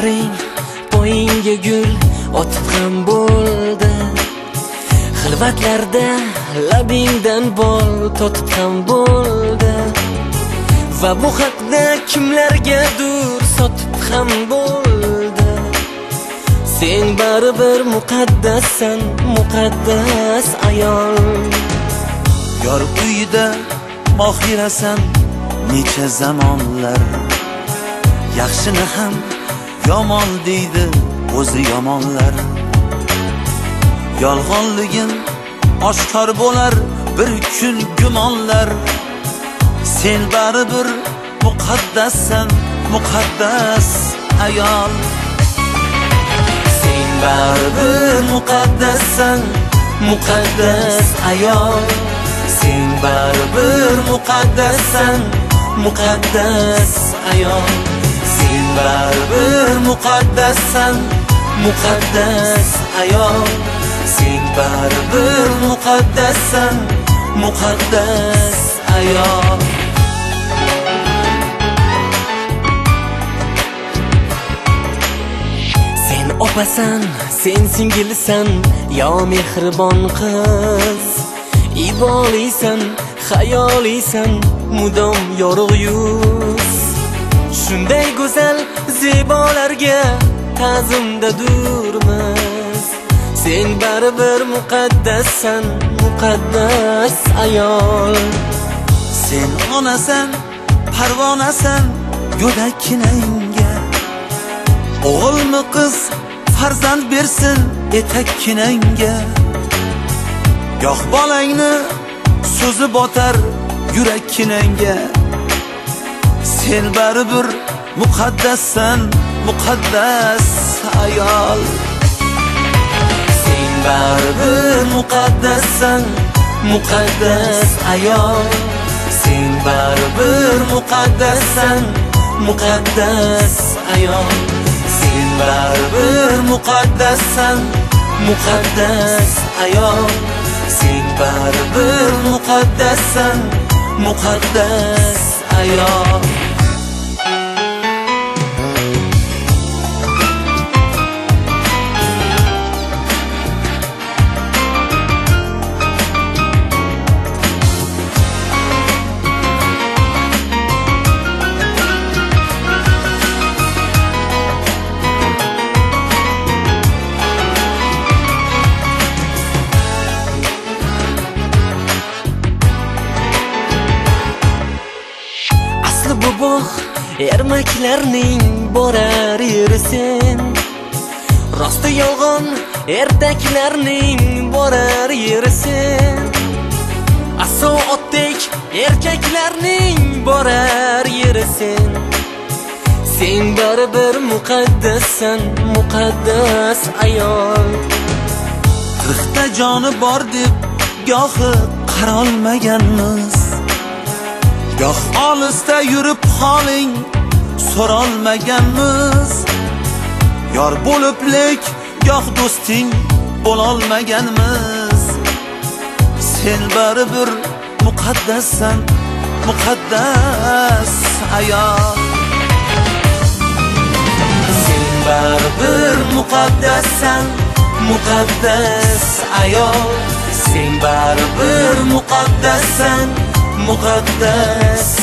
qo'llaring poyingga gul otib ham bo'ldi. Xilvatlarda labingdan bol totib ham bo'ldi. Va bu haqda kimlargadur sotib ham bo'ldi? Sen baribir muqaddassan muqaddas ayol. Yor uyida mohirasan necha zamonlar. Yaxshini ham yomon deydi o'zi yomonlar. Yolg'onligim oshkor bo'lar bir kun gumonlar. Sen baribir muqaddassan muqaddas ayol. Sen baribir muqaddassan muqaddas ayol. Sen baribir muqaddassan muqaddas ayol. Sen baribir muqaddassan muqaddas ayol. Sen baribir muqaddassan muqaddas ayol. Sen opasan sen singilsan yo mehribon qiz. Ibolisan xayolisan mudom yorug' yuz. Shunday go'zal zebolarga ta'zimda durmiz. Sen baribir muqaddassan muqaddas ayol. Sen onasan parvonasan go'dakkinangga o'g'ilmi qiz farzand bersin etakkinangga goh bolangni so'zi botar yurakkinangga sen baribir muqaddassan muqaddas ayol. Sen baribir muqaddassan muqaddas ayol. Sen baribir muqaddassan muqaddas ayol. Sen baribir muqaddassan muqaddas ayol. Sen baribir muqaddassan muqaddas ayol bog' ermaklarning borar yeri sen. Rosti yolg'on ertaklarning borar yeri sen. Asov otdek erkaklarning borar yeri sen. Sen baribir muqaddassan muqaddas ayol. Qirqta joni bor deb gohi qarolmaganmiz. Goh olisda yurib holing so'rolmaganmiz. Yor bo'liblik goh do'sting bo'lolmaganmiz. Sen baribir muqaddassan muqaddas ayol. Sen baribir muqaddassan muqaddas ayol. Sen baribir muqaddassan muqaddas ayol